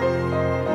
Música